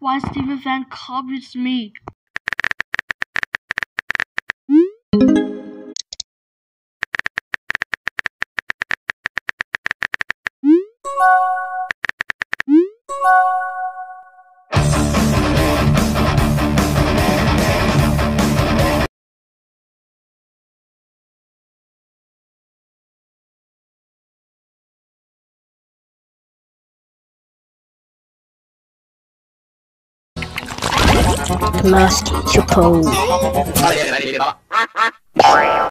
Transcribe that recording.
Why Steven Van copies me? Class teacher pose.